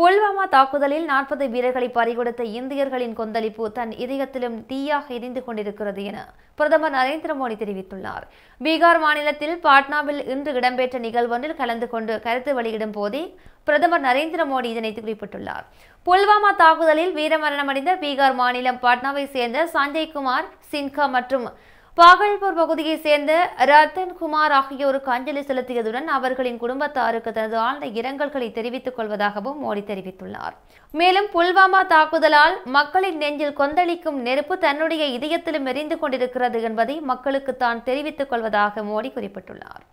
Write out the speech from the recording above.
புல்வாமா தாக்குதலில் நாற்பது வீரர்களை பறிகொடுத்த இந்தியர்களின் கொந்தளிப்பு தன் இதயத்திலும் தீயாக எரிந்து கொண்டிருக்கிறது என பிரதமர் நரேந்திர மோடி தெரிவித்துள்ளார். பீகார் மாநிலத்தில் பாட்னாவில் இன்று இடம்பெற்ற நிகழ்வொன்றில் கலந்து கொண்டு கருத்து வெளியிடும் போதே பிரதமர் நரேந்திர மோடி இதனை குறிப்பிட்டுள்ளார். புல்வாமா தாக்குதலில் வீரமரணமடைந்த பீகார் மாநிலம் பாட்னாவை சேர்ந்த சஞ்சய் குமார் சின்ஹா மற்றும் பாகல்பூர் பகுதியைச் சேர்ந்த ரத்தன் குமார் ஆகியோருக்கு அஞ்சலி செலுத்தியதுடன் அவர்களின் குடும்பத்தாருக்கு தனது ஆழ்ந்த இரங்கல்களை தெரிவித்துக் கொள்வதாகவும் மோடி தெரிவித்துள்ளார். மேலும் புல்வாமா தாக்குதலால் மக்களின் நெஞ்சில் கொந்தளிக்கும் நெருப்பு தன்னுடைய இதயத்திலும் எரிந்து கொண்டிருக்கிறது என்பதை மக்களுக்கு தான் தெரிவித்துக் கொள்வதாக மோடி குறிப்பிட்டுள்ளார்.